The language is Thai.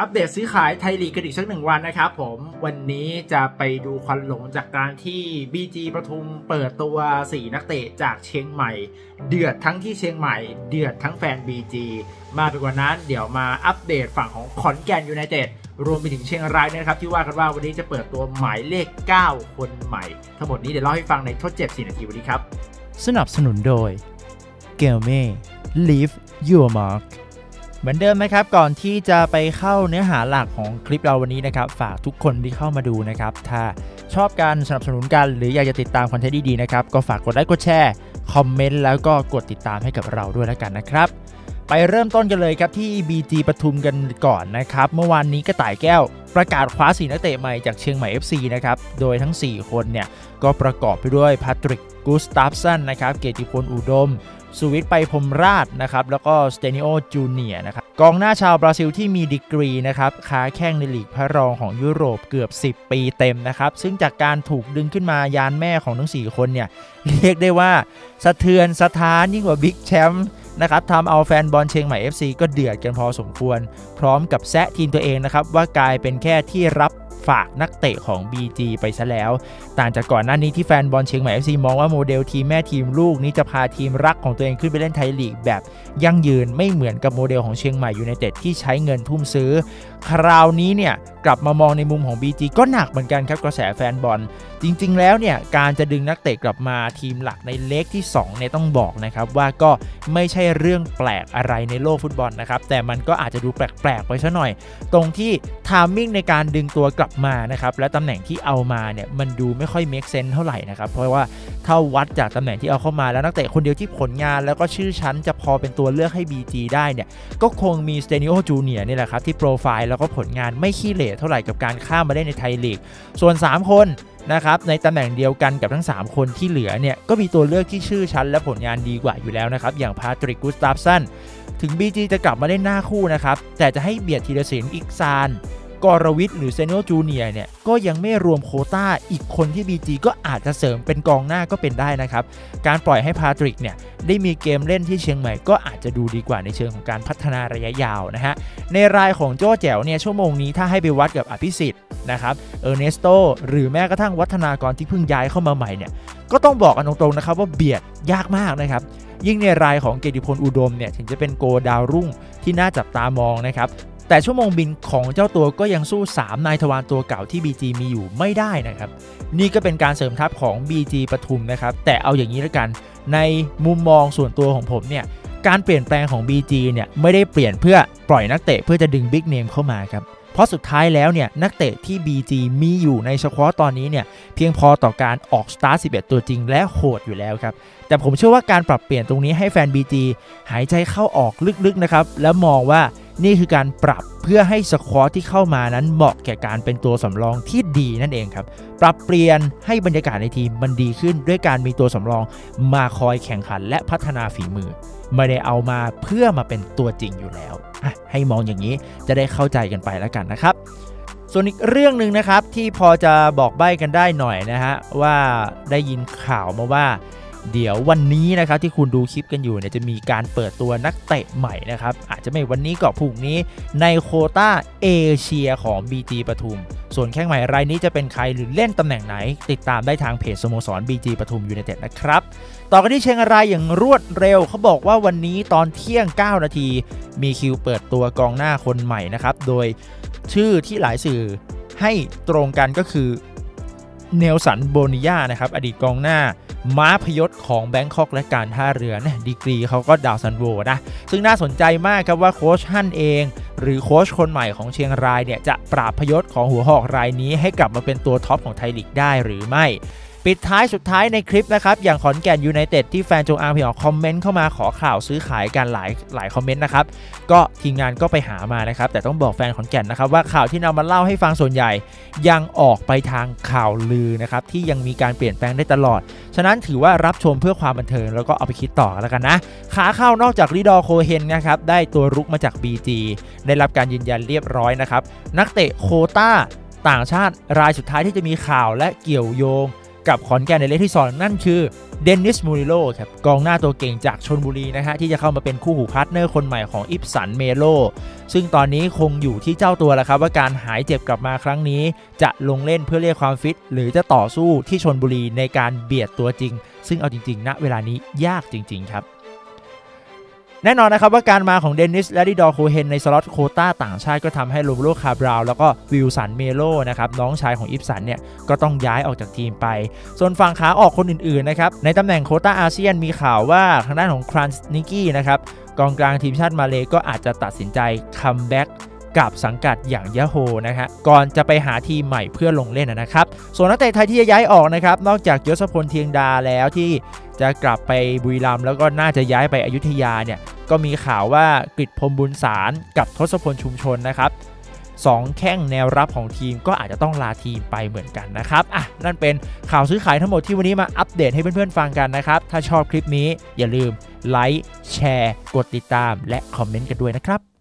อัปเดตซื้อขายไทยลีกกันอีกสักหนึ่งวันนะครับผมวันนี้จะไปดูควันหลงจากการที่ BG ปทุมเปิดตัว 4 นักเตะจากเชียงใหม่ เดือดทั้งที่เชียงใหม่ เดือดทั้งแฟน BG มาไปกว่านั้นเดี๋ยวมาอัปเดตฝั่งของขอนแก่นยูไนเต็ดรวมไปถึงเชียงรายนะครับที่ว่ากันว่าวันนี้จะเปิดตัวหมายเลข 9 คนใหม่ ทั้งหมดนี้เดี๋ยวเล่าให้ฟังในทดเจ็บ 4 นาทีวันนี้ครับสนับสนุนโดย g a l m e Leave Your Mark เหมือนเดิมนะครับก่อนที่จะไปเข้าเนื้อหาหลักของคลิปเราวันนี้นะครับ ฝากทุกคนที่เข้ามาดูนะครับ ถ้าชอบการสนับสนุนกันหรืออยากจะติดตามคอนเทนต์ดีๆนะครับ ก็ฝากกดไลค์กดแชร์คอมเมนต์แล้วก็กดติดตามให้กับเราด้วยแล้วกันนะครับ ไปเริ่มต้นกันเลยครับที่ BG ปทุมกันก่อนนะครับ เมื่อวานนี้กระต่ายแก้ว ประกาศคว้าสีนักเตะใหม่จากเชียงใหม่ FC นะครับ โดยทั้ง 4 คนเนี่ยก็ประกอบไปด้วยแพทริกกูสตาฟสันนะครับ เกียรติพลอุดม สุวิทย์ไปพรมราชนะครับ แล้วก็สเตนิโอจูเนียนะครับ กองหน้าชาวบราซิลที่มีดีกรีนะครับค้าแข้งในลีกพระรองของยุโรปเกือบ 10 ปีเต็มนะครับ ซึ่งจากการถูกดึงขึ้นมายานแม่ของทั้ง 4 คนเนี่ยเรียกได้ว่าสะเทือนสะท้านยิ่งกว่าบิ๊กแชมป์นะครับทำเอาแฟนบอลเชียงใหม่ FC ก็เดือดกันพอสมควร พร้อมกับแซะทีมตัวเองนะครับว่ากลายเป็นแค่ที่รับ ฝากนักเตะของ BG ไปซะแล้ว ต่างจากก่อนหน้านี้ที่แฟนบอลเชียงใหม่ FC มองว่าโมเดลทีมแม่ทีมลูกนี้จะพาทีมรักของตัวเองขึ้นไปเล่นไทยลีกแบบยั่งยืนไม่เหมือนกับโมเดลของเชียงใหม่ยูไนเต็ดที่ใช้เงินทุ่มซื้อ คราวนี้เนี่ยกลับมามองในมุมของ BG ก็หนักเหมือนกันครับกระแสแฟนบอล จริง ๆ แล้วเนี่ยการจะดึงนักเตะกลับมาทีมหลักในเลกที่2เนี่ยต้องบอกนะครับว่าก็ไม่ใช่เรื่องแปลกอะไรในโลกฟุตบอลนะครับแต่มันก็อาจจะดูแปลกๆไปซะหน่อย ตรงที่ timing ในการดึงตัวกลับมานะครับและตำแหน่งที่เอามาเนี่ยมันดูไม่ค่อย make sense เท่าไหร่นะครับเพราะว่าถ้าวัดจากตำแหน่งที่เอาเข้ามาแล้วนักเตะคนเดียวที่ผลงานแล้วก็ชื่อชั้นจะพอเป็นตัวเลือกให้ BG ได้เนี่ยก็คงมีสเตนิโอจูเนียร์นี่แหละครับที่โปรไฟล์แล้วก็ผลงานไม่ขี้เหร่เท่าไหร่กับการข้ามมาได้ในไทยลีกส่วน 3 คนนะครับในตำแหน่งเดียวกันกับทั้ง 3 คนที่เหลือเนี่ยก็มีตัวเลือกที่ชื่อชั้นและผลงานดีกว่าอยู่แล้วนะครับอย่างพาตริกกุสตาฟสันถึง BG จะกลับมาเล่นหน้าคู่นะครับแต่จะให้เบียดธีรศิลป์อิคซาน กรวิทย์หรือสเตนิโอจูเนียร์เนี่ยก็ยังไม่รวมโควตาอีกคนที่ BG ก็อาจจะเสริมเป็นกองหน้าก็เป็นได้นะครับ การปล่อยให้พาตริกเนี่ยได้มีเกมเล่นที่เชียงใหม่ก็อาจจะดูดีกว่าในเชิงของการพัฒนาระยะยาวนะฮะ ในรายของโจ้แจ๋วเนี่ยชั่วโมงนี้ถ้าให้ไปวัดกับอภิสิทธิ์นะครับเออร์เนสโตหรือแม้กระทั่งวัฒนากรที่เพิ่งย้ายเข้ามาใหม่เนี่ยก็ต้องบอกกันตรงๆนะครับว่าเบียดยากมากนะครับยิ่งในรายของเกติพลอุดมเนี่ยถึงจะเป็นโกดาวรุ่งที่น่าจับตามองนะครับ แต่ชั่วโมงบินของเจ้าตัวก็ยังสู้ 3 นายทวารตัวเก่าที่ BG มีอยู่ไม่ได้นะครับ นี่ก็เป็นการเสริมทัพของ BG ปทุมนะครับ แต่เอาอย่างนี้ละกัน ในมุมมองส่วนตัวของผมเนี่ย การเปลี่ยนแปลงของ BG เนี่ยไม่ได้เปลี่ยนเพื่อปล่อยนักเตะเพื่อจะดึงบิ๊กเนมเข้ามาครับ เพราะสุดท้ายแล้วเนี่ยนักเตะที่ BG มีอยู่ในสควอตตอนนี้เนี่ยเพียงพอต่อการออกสตาร์ท11 ตัวจริงและโหดอยู่แล้วครับ แต่ผมเชื่อว่าการปรับเปลี่ยนตรงนี้ให้แฟน BG หายใจเข้าออกลึกๆนะครับ แล้วมองว่านี่คือการปรับเพื่อให้สควอตที่เข้ามานั้นเหมาะแก่การเป็นตัวสำรองที่ดีนั่นเองครับ ปรับเปลี่ยนให้บรรยากาศในทีมมันดีขึ้นด้วยการมีตัวสำรองมาคอยแข่งขันและพัฒนาฝีมือ ไม่ได้เอามาเพื่อมาเป็นตัวจริงอยู่แล้ว ให้มองอย่างนี้จะได้เข้าใจกันไปแล้วกันนะครับ ส่วนอีกเรื่องหนึ่งนะครับที่พอจะบอกใบ้กันได้หน่อยนะฮะว่าได้ยินข่าวมาว่า เดี๋ยววันนี้นะครับที่คุณดูคลิปกันอยู่เนี่ยจะมีการเปิดตัวนักเตะใหม่นะครับ อาจจะไม่วันนี้ก็พรุ่งนี้ในโคต้าเอเชียของ BG ปทุม ส่วนแข้งใหม่รายนี้จะเป็นใครหรือเล่นตำแหน่งไหน ติดตามได้ทางเพจสโมสร BG ปทุมยูไนเต็ดนะครับ ต่อกันที่เชียงรายอย่างรวดเร็วเขาบอกว่าวันนี้ตอนเที่ยง 9 นาที มีคิวเปิดตัวกองหน้าคนใหม่นะครับโดยชื่อที่หลายสื่อให้ตรงกันก็คือ เนลสันโบนิยานะครับอดีตกองหน้าม้าพยศของแบงคอกและการท่าเรือนะดีกรีเขาก็ดาวซัลโวนะซึ่งน่าสนใจมากครับว่าโค้ชฮั่นเอง หรือโค้ชคนใหม่ของเชียงรายเนี่ยจะปราบพยศของหัวหอกรายนี้ให้กลับมาเป็นตัวท็อปของไทยลีกได้หรือไม่ ปิดท้ายสุดท้ายในคลิปนะครับ อย่างขอนแก่นยูไนเต็ดที่แฟนจงอางพี่ออกคอมเมนต์เข้ามาขอข่าวซื้อขายกันหลายหลายคอมเมนต์นะครับ ก็ทีมงานก็ไปหามานะครับ แต่ต้องบอกแฟนขอนแก่นนะครับ ว่าข่าวที่นำมาเล่าให้ฟังส่วนใหญ่ ยังออกไปทางข่าวลือนะครับ ที่ยังมีการเปลี่ยนแปลงได้ตลอด ฉะนั้นถือว่ารับชมเพื่อความบันเทิงแล้วก็เอาไปคิดต่อแล้วกันนะขาเข้านอกจากลิดอร์โคเฮนนะครับได้ตัวรุกมาจาก BG ได้รับการยืนยันเรียบร้อยนะครับนักเตะโควตาต่างชาติรายสุดท้ายที่จะมีข่าวและเกี่ยวโยง กับขอนแก่นในเลกที่ 2 นั่นคือเดนนิสมูริโลครับกองหน้าตัวเก่งจากชลบุรีนะฮะที่จะเข้ามาเป็นคู่หู partner คนใหม่ของอิบสันเมโลซึ่งตอนนี้คงอยู่ที่เจ้าตัวแล้วครับ ว่าการหายเจ็บกลับมาครั้งนี้ จะลงเล่นเพื่อเรียกความฟิต หรือจะต่อสู้ที่ชลบุรีในการเบียดตัวจริง ซึ่งเอาจริงๆณเวลานี้ยากจริง ๆ ครับ แน่นอนนะครับว่าการมาของเดนนิสและลิดอร์โคเฮนในสล็อตโควตาต่างชาติก็ทำให้โรเบโรคาบราวแล้วก็วิลสันเมโลนะครับน้องชายของอิบสันเนี่ยก็ต้องย้ายออกจากทีมไป ส่วนฝั่งขาออกคนอื่นๆนะครับในตำแหน่งโควตาอาเซียนมีข่าวว่าทางด้านของครันส์นิกี้นะครับกองกลางทีมชาติมาเลก็อาจจะตัดสินใจ comeback กับสังกัดอย่างยะโฮนะฮะก่อนจะไปหาทีมใหม่เพื่อลงเล่นนะครับ ส่วนนักเตะไทยที่จะย้ายออกนะครับ นอกจากยศพลเทียงดาแล้วที่จะกลับไปบุรีรัมย์แล้วก็น่าจะย้ายไปอยุธยาเนี่ย ก็มีข่าวว่ากริดพรมบุญสารกับทศพลชุมชนนะครับสองแข้งแนวรับของทีมก็อาจจะต้องลาทีมไปเหมือนกันนะครับ อะ นั่นเป็นข่าวซื้อขายทั้งหมดที่วันนี้มาอัปเดตให้เพื่อนๆฟังกันนะครับ ถ้าชอบคลิปนี้อย่าลืมไลค์แชร์ กดติดตาม และคอมเมนต์กันด้วยนะครับ